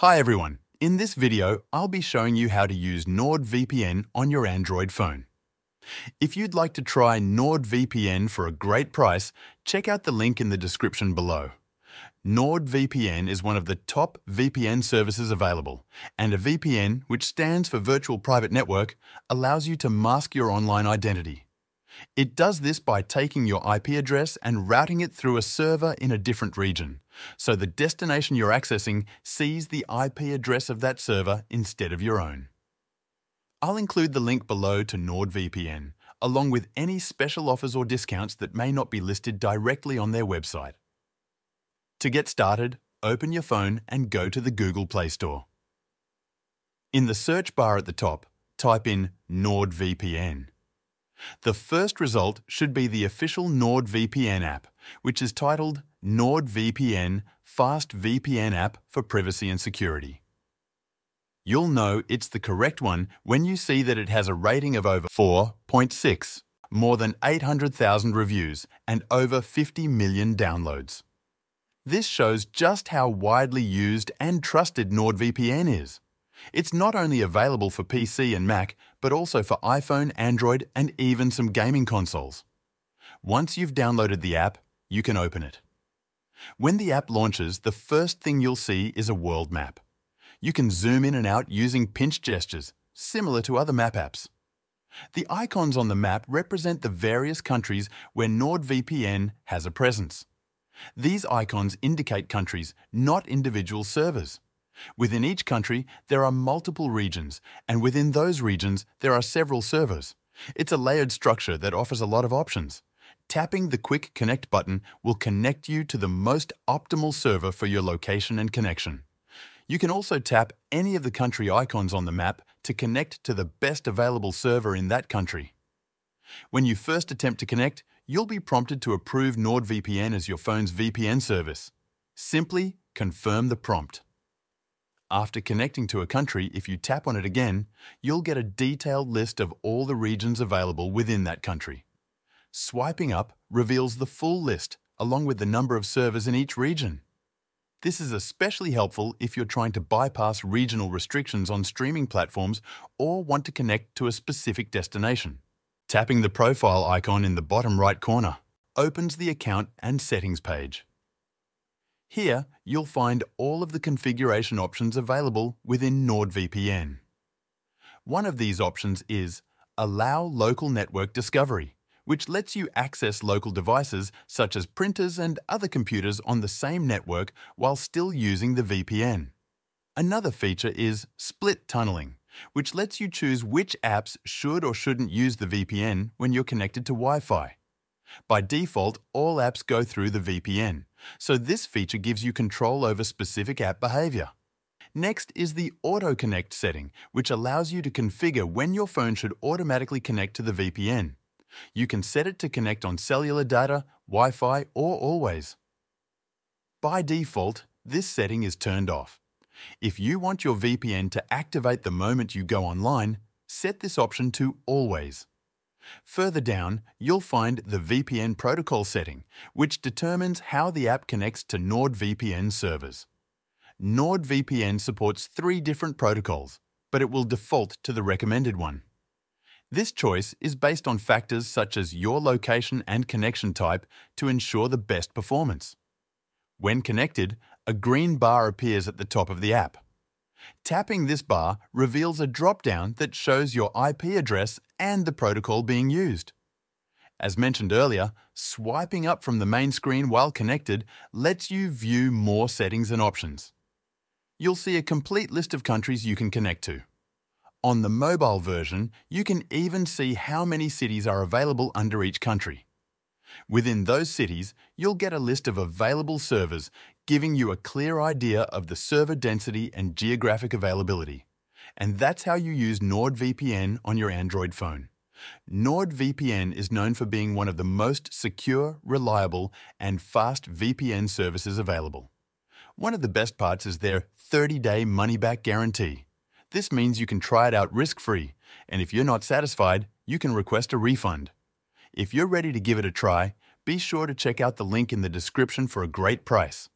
Hi everyone. In this video, I'll be showing you how to use NordVPN on your Android phone. If you'd like to try NordVPN for a great price, check out the link in the description below. NordVPN is one of the top VPN services available, and a VPN, which stands for Virtual Private Network, allows you to mask your online identity. It does this by taking your IP address and routing it through a server in a different region, so the destination you're accessing sees the IP address of that server instead of your own. I'll include the link below to NordVPN, along with any special offers or discounts that may not be listed directly on their website. To get started, open your phone and go to the Google Play Store. In the search bar at the top, type in NordVPN. The first result should be the official NordVPN app, which is titled NordVPN Fast VPN App for Privacy and Security. You'll know it's the correct one when you see that it has a rating of over 4.6, more than 800,000 reviews, and over 50 million downloads. This shows just how widely used and trusted NordVPN is. It's not only available for PC and Mac, but also for iPhone, Android, and even some gaming consoles. Once you've downloaded the app, you can open it. When the app launches, the first thing you'll see is a world map. You can zoom in and out using pinch gestures, similar to other map apps. The icons on the map represent the various countries where NordVPN has a presence. These icons indicate countries, not individual servers. Within each country, there are multiple regions, and within those regions, there are several servers. It's a layered structure that offers a lot of options. Tapping the Quick Connect button will connect you to the most optimal server for your location and connection. You can also tap any of the country icons on the map to connect to the best available server in that country. When you first attempt to connect, you'll be prompted to approve NordVPN as your phone's VPN service. Simply confirm the prompt. After connecting to a country, if you tap on it again, you'll get a detailed list of all the regions available within that country. Swiping up reveals the full list, along with the number of servers in each region. This is especially helpful if you're trying to bypass regional restrictions on streaming platforms or want to connect to a specific destination. Tapping the profile icon in the bottom right corner opens the account and settings page. Here, you'll find all of the configuration options available within NordVPN. One of these options is Allow Local Network Discovery, which lets you access local devices such as printers and other computers on the same network while still using the VPN. Another feature is Split Tunneling, which lets you choose which apps should or shouldn't use the VPN when you're connected to Wi-Fi. By default, all apps go through the VPN, so this feature gives you control over specific app behavior. Next is the Auto Connect setting, which allows you to configure when your phone should automatically connect to the VPN. You can set it to connect on cellular data, Wi-Fi, or always. By default, this setting is turned off. If you want your VPN to activate the moment you go online, set this option to Always. Further down, you'll find the VPN protocol setting, which determines how the app connects to NordVPN servers. NordVPN supports three different protocols, but it will default to the recommended one. This choice is based on factors such as your location and connection type to ensure the best performance. When connected, a green bar appears at the top of the app. Tapping this bar reveals a drop-down that shows your IP address and the protocol being used. As mentioned earlier, swiping up from the main screen while connected lets you view more settings and options. You'll see a complete list of countries you can connect to. On the mobile version, you can even see how many cities are available under each country. Within those cities, you'll get a list of available servers, giving you a clear idea of the server density and geographic availability. And that's how you use NordVPN on your Android phone. NordVPN is known for being one of the most secure, reliable, and fast VPN services available. One of the best parts is their 30-day money-back guarantee. This means you can try it out risk-free, and if you're not satisfied, you can request a refund. If you're ready to give it a try, be sure to check out the link in the description for a great price.